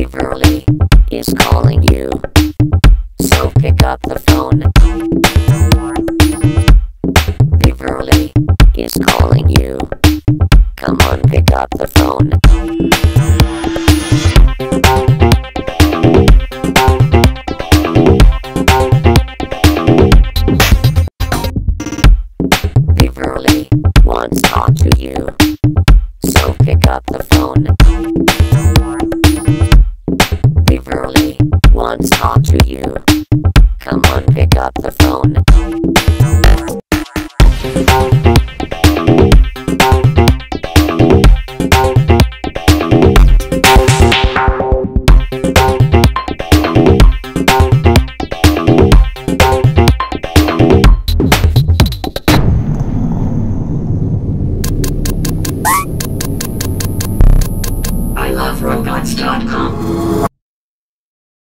Beverley is calling you. So pick up the phone. Beverley is calling you. Come on, pick up the phone. Beverley wants to talk to you. So pick up the phone. To talk to you. Come on, pick up the phone. I love robots.com.